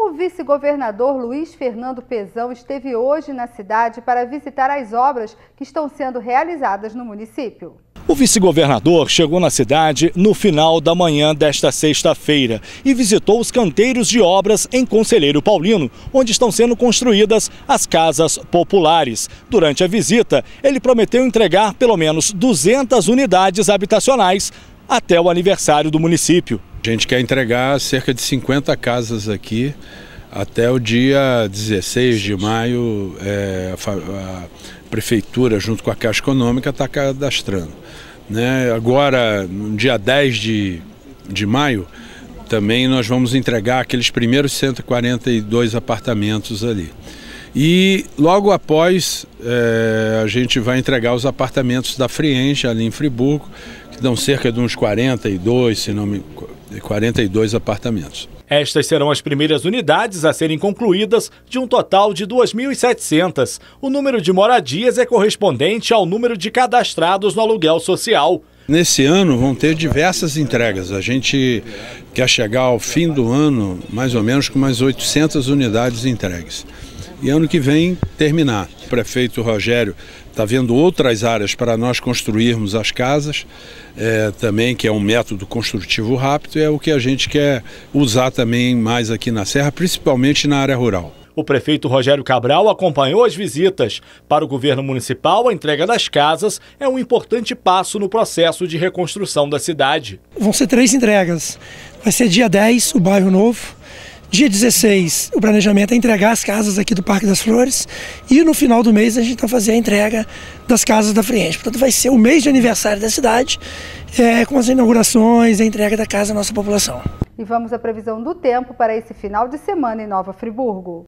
O vice-governador Luiz Fernando Pezão esteve hoje na cidade para visitar as obras que estão sendo realizadas no município. O vice-governador chegou na cidade no final da manhã desta sexta-feira e visitou os canteiros de obras em Conselheiro Paulino, onde estão sendo construídas as casas populares. Durante a visita, ele prometeu entregar pelo menos 200 unidades habitacionais até o aniversário do município. A gente quer entregar cerca de 50 casas aqui até o dia 16 de maio. É, a, prefeitura, junto com a Caixa Econômica, está cadastrando. Né? Agora, no dia 10 de, de maio, também nós vamos entregar aqueles primeiros 142 apartamentos ali. E logo após, é, a gente vai entregar os apartamentos da Friente, ali em Friburgo, que dão cerca de uns 42, se não me 42 apartamentos. Estas serão as primeiras unidades a serem concluídas de um total de 2.700. O número de moradias é correspondente ao número de cadastrados no aluguel social. Nesse ano vão ter diversas entregas. A gente quer chegar ao fim do ano, mais ou menos, com mais 800 unidades entregues. E ano que vem terminar. O prefeito Rogério está vendo outras áreas para nós construirmos as casas, é, também que é um método construtivo rápido, é o que a gente quer usar também mais aqui na Serra, principalmente na área rural. O prefeito Rogério Cabral acompanhou as visitas. Para o governo municipal, a entrega das casas é um importante passo no processo de reconstrução da cidade. Vão ser três entregas. Vai ser dia 10, o bairro novo. Dia 16, o planejamento é entregar as casas aqui do Parque das Flores e no final do mês a gente vai fazer a entrega das casas da Friente. Portanto, vai ser o mês de aniversário da cidade é, com as inaugurações, a entrega da casa à nossa população. E vamos à previsão do tempo para esse final de semana em Nova Friburgo.